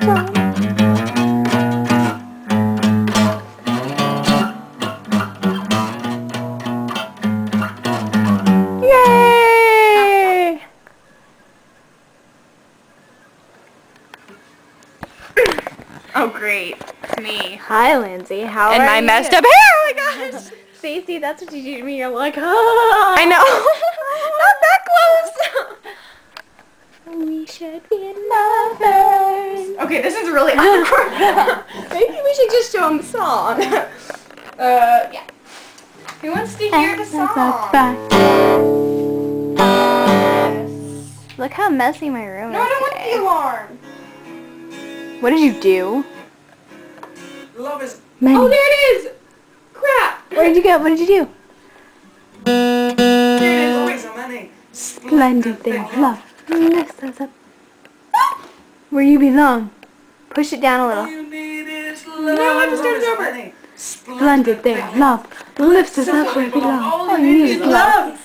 Yay! Oh, great. It's me. Hi, Lindsay. How And are you? And my messed up hair. Oh my gosh. Stacey, that's what you do to me. You're like, ah. I know. Not that close. We should be lovers. Okay, this is really awkward. Maybe we should just show him the song. Uh, yeah. Who wants to hear the song? Yes. Look how messy my room is. No, I don't want the alarm. What did you do? Love is Man, Oh, there it is. Crap. where did you go? What did you do? There it is. always a many. Splendid thing, love. Lift us up. Where you belong. Push it down a little. you need love. No, I just turned it over. Honey. Splendid thing, love. Lifts us up where we belong. All oh, you need is love.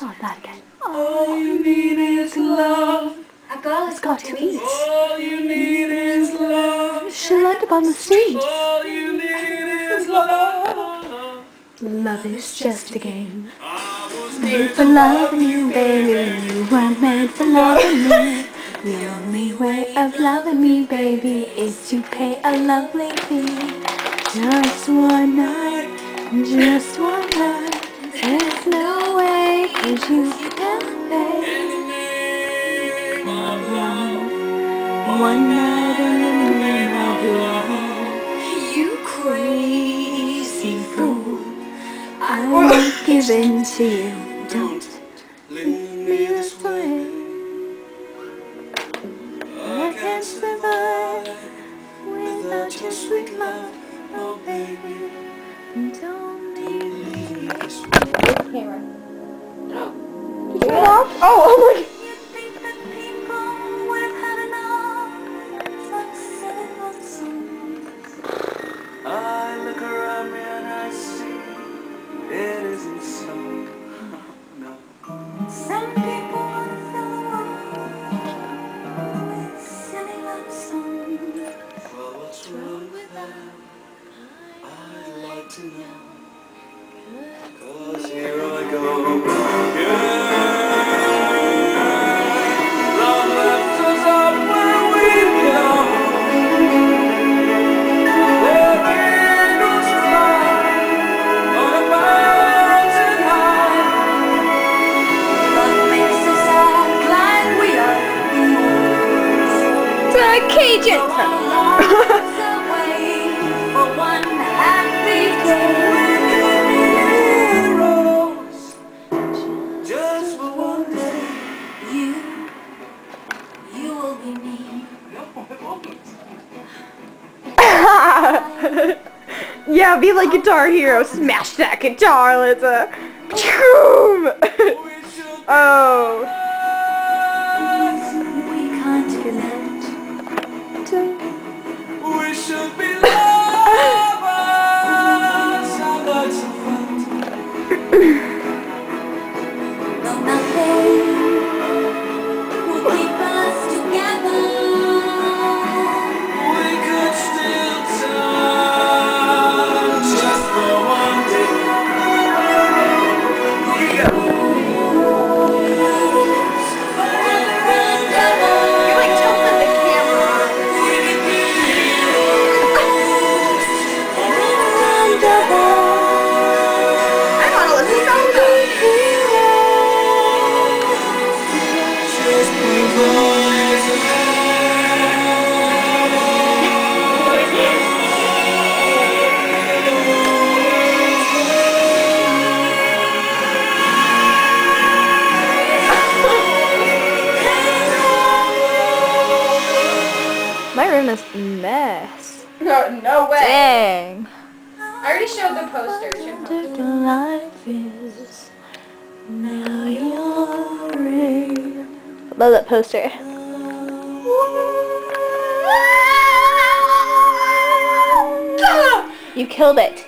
Oh, that again. All you need is love. A girl Let's go to eat. All you need is love. She'll land up on the street. All you need is love. Love is just a game. I was Made for loving you, baby. You weren't made for loving me. The only way of loving me, baby, is to pay a lovely fee. Just one night, just one night. There's no way, cause you can pay. One night in the name of love. You crazy fool. I won't give in to you. Your sweet love. Oh, baby. Don't leave me. Camera. Did you turn it? Oh, oh my I I'd like to know. Yeah, be like Guitar Hero. Smash that guitar, Liza. Boom. oh. We No, no way. Dang. I already showed the poster. Shouldn't I? life is now you're. Love that poster. You killed it.